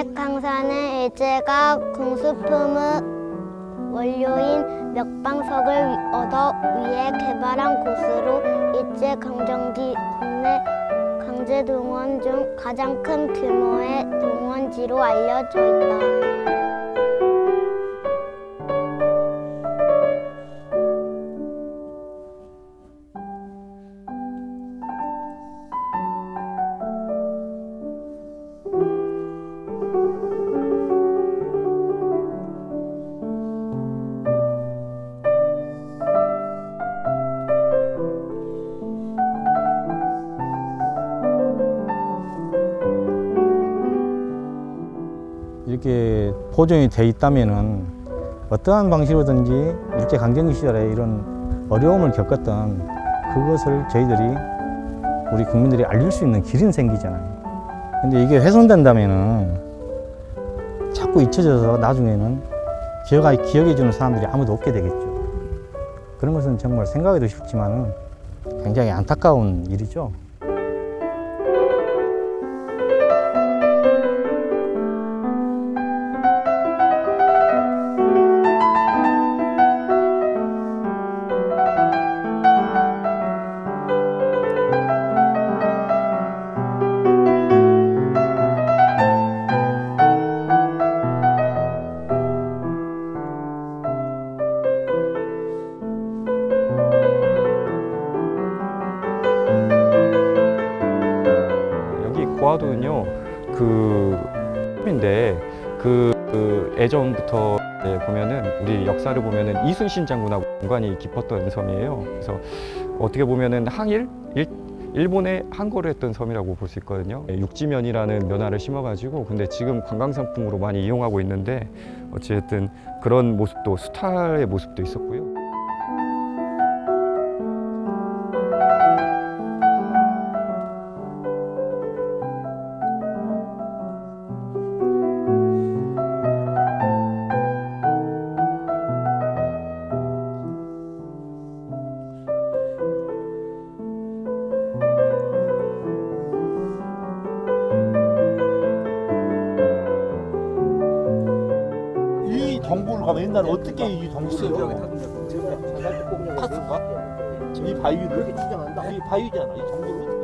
금액 강산은 일제가 공수품의 원료인 몇방석을 얻어 위해 개발한 곳으로 일제 강점기 국내 강제 동원 중 가장 큰 규모의 동원지로 알려져 있다. 이렇게 보존이 돼 있다면은 어떠한 방식으로든지 일제 강점기 시절에 이런 어려움을 겪었던 그것을 저희들이 우리 국민들이 알릴 수 있는 길은 생기잖아요. 근데 이게 훼손된다면은 자꾸 잊혀져서 나중에는 기억, 기억해 주는 사람들이 아무도 없게 되겠죠. 그런 것은 정말 생각해도 쉽지만은 굉장히 안타까운 일이죠. 고화도는요 그 인데 그, 그 예전부터 보면은 우리 역사를 보면은 이순신 장군하고 연관이 깊었던 섬이에요. 그래서 어떻게 보면은 항일 일, 일본의 항거를 했던 섬이라고 볼 수 있거든요. 육지면이라는 면화를 심어가지고 근데 지금 관광 상품으로 많이 이용하고 있는데 어찌됐든 그런 모습도 수탈의 모습도 있었고요. 정보를 가면 옛날에 어떻게 이 정보를 팠을까? 이 바위를 이 바위잖아. 이 정보를